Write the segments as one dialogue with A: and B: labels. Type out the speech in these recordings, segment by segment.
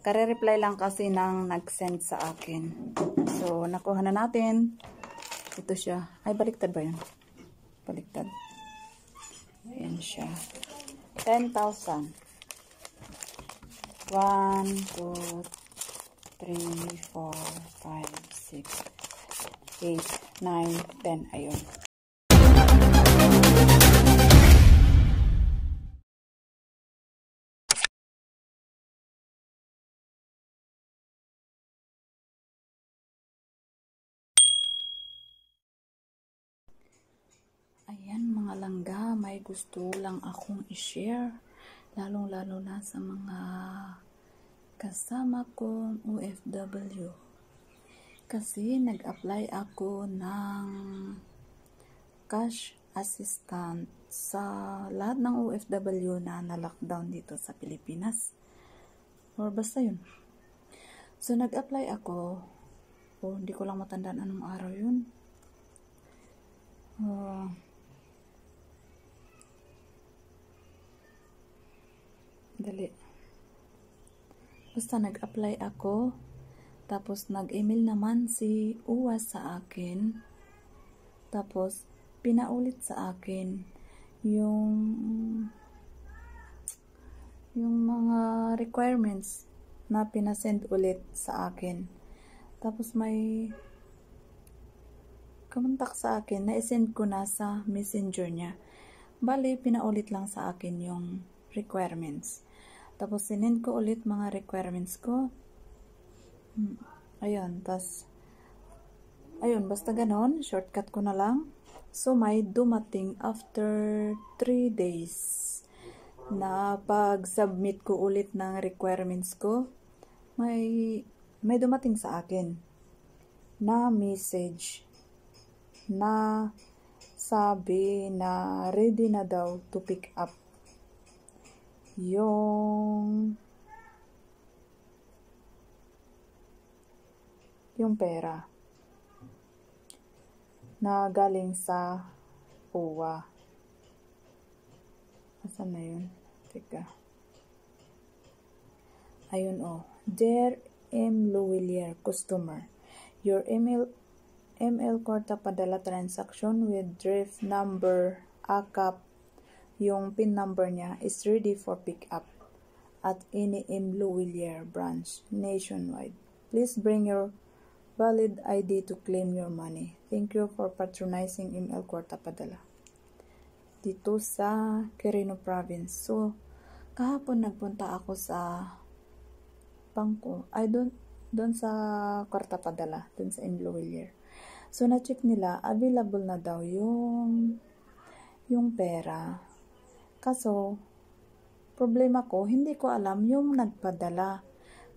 A: Kare-reply lang kasi nang nag-send sa akin. So, nakuha na natin. Ito siya. Ay, baliktad ba yun? Baliktad. Ayan siya. 10,000. 1, 2, 3, 4, 5, 6, 8, 9, 10. Ayun. Mga langga, may gusto lang akong i-share. Lalong-lalo na sa mga kasama kong OFW. Kasi nag-apply ako ng cash assistant sa lahat ng OFW na na-lockdown dito sa Pilipinas. Or basta yun. So nag-apply ako. Oh, hindi ko lang matandaan anong araw yun. Oh, Dali. Basta nag-apply ako. Tapos nag-email naman si UWAS sa akin. Tapos pinaulit sa akin yung yung mga requirements na pinasend ulit sa akin. Tapos may kumontak sa akin, na-send ko na sa messenger niya. Bali, pinaulit lang sa akin yung requirements. Tapos, sinend ko ulit mga requirements ko. Hmm, ayun, tas ayun, basta ganon, shortcut ko na lang. So, may dumating after 3 days na pag-submit ko ulit ng requirements ko, may, may dumating sa akin na message na sabi na ready na daw to pick up yung yung pera na galing sa uwa. Asan na yun? Teka. Ayun o. Oh. Dear M. Louvillier, customer. Your email ML Corta padala transaction with drift number ACAP yung PIN number niya is ready for pickup at any M. Louvillier branch nationwide. Please bring your valid ID to claim your money. Thank you for patronizing ML Corta Padala. Dito sa Quirino Province. So, kahapon nagpunta ako sa bangko. Ay, doon, doon sa Corta Padala. Doon sa M. Louvillier. So, na-check nila, available na daw yung yung pera Kaso, problema ko, hindi ko alam yung nagpadala.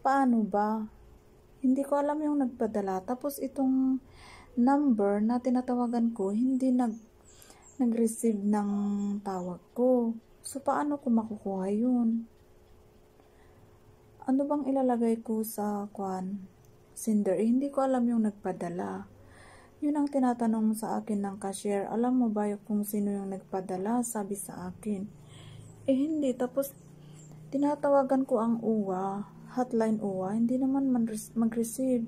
A: Paano ba? Hindi ko alam yung nagpadala. Tapos itong number na tinatawagan ko, hindi nag nag-receive ng tawag ko. So, paano ko makukuha yun? Ano bang ilalagay ko sa kwan? Sender, eh, hindi ko alam yung nagpadala. Yun ang tinatanong sa akin ng cashier. Alam mo ba kung sino yung nagpadala? Sabi sa akin. Eh hindi. Tapos tinatawagan ko ang UWA. Hotline UWA. Hindi naman mag-receive.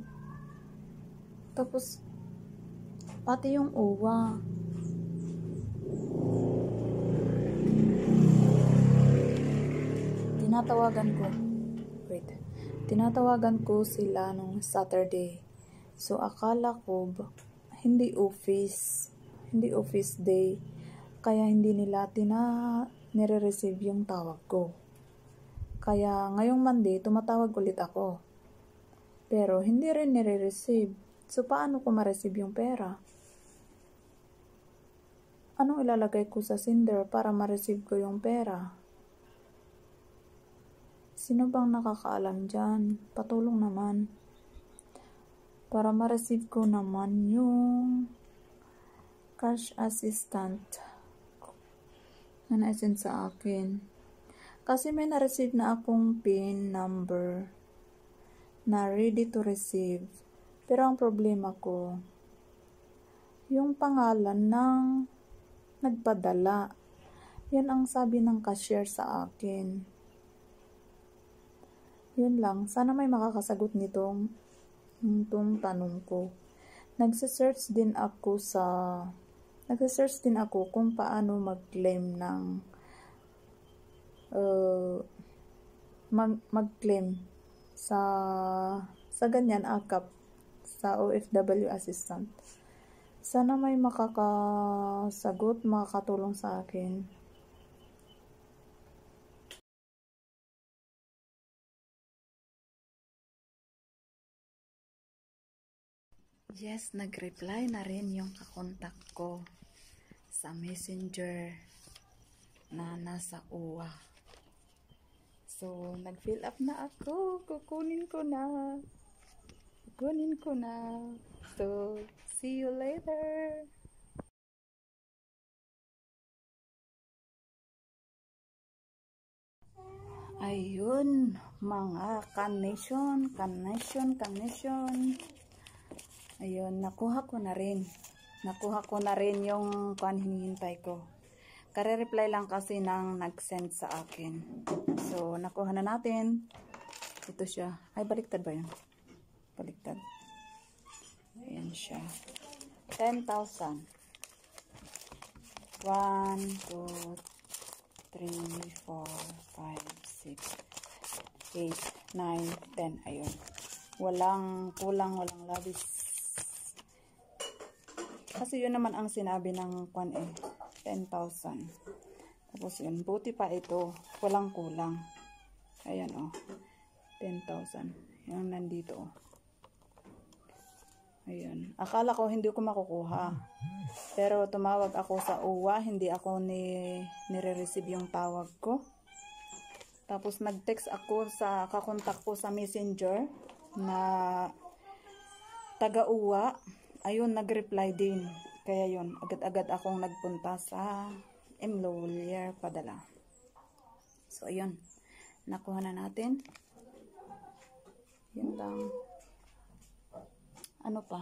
A: Tapos pati yung UWA. Tinatawagan ko. Wait. Tinatawagan ko sila nung Saturday. So akala ko hindi office, hindi office day, kaya hindi nila tina nire-receive yung tawag ko. Kaya ngayong Monday, tumatawag ulit ako. Pero hindi rin nire-receive. So paano ko ma-receive yung pera? Anong ilalagay ko sa sender para ma-receive ko yung pera? Sino bang nakakaalam dyan? Patulong naman para ma-receive ko naman yung cash assistant na na-send sa akin. Kasi may na-receive na akong PIN number na ready to receive. Pero ang problema ko, yung pangalan ng nagpadala. Yan ang sabi ng cashier sa akin. Yun lang. Sana may makakasagot nitong nitong tanong ko. Nagsa-search din ako sa nagsa-search din ako kung paano mag-claim ng uh, mag mag-claim sa sa ganyan akap sa OFW assistant. Sana may makakasagot, makakatulong sa akin. Yes, nag-reply na rin yung kakontak ko sa messenger na nasa UWA. So, nag-fill up na ako. Kukunin ko na. Kukunin ko na. So, see you later. Ayun, mga kanation, kanation, kanation. Ayun, nakuha ko na rin. Nakuha ko na rin yung kung hinihintay ko. Kare-reply lang kasi nang nag-send sa akin. So, nakuha na natin. Ito siya. Ay, baliktad ba yun? Baliktad. Ayan siya. 10,000. 1, 2, 3, 4, 5, 6, 8, 9, 10. Ayun. Walang kulang, walang labis. Kasi yun naman ang sinabi ng kwan eh. 10,000. Tapos yun. Buti pa ito. Walang kulang. Ayan oh. 10,000. Yung nandito oh. Ayan. Akala ko hindi ko makukuha. Pero tumawag ako sa UWA. Hindi ako ni nire-receive yung tawag ko. Tapos nag-text ako sa kakontak ko sa messenger na taga-uwa ayun, nag-reply din. Kaya yun, agad-agad akong nagpunta sa Emlolier padala. So, ayun. Nakuha na natin. Yun lang. Ano pa?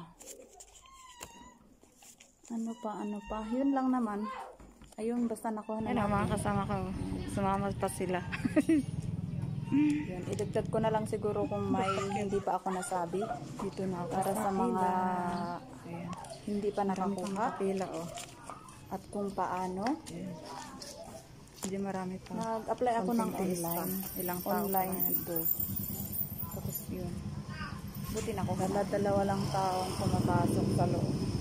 A: Ano pa, ano pa? Yun lang naman. Ayun, basta nakuha na
B: Ano,
A: natin.
B: mga kasama ko. Sumama pa sila.
A: Yun, idagdag ko na lang siguro kung may hindi pa ako nasabi.
B: Dito na ako.
A: Para sa mga
B: Ayan.
A: hindi pa nakakuha.
B: kapila, oh.
A: At kung paano.
B: Ayan. Hindi marami pa.
A: Nag-apply ako ng online.
B: pa. Ilang tao
A: online
B: pa.
A: ito. Tapos yun. Buti na ako. Dala dalawa lang taong pumapasok sa loob.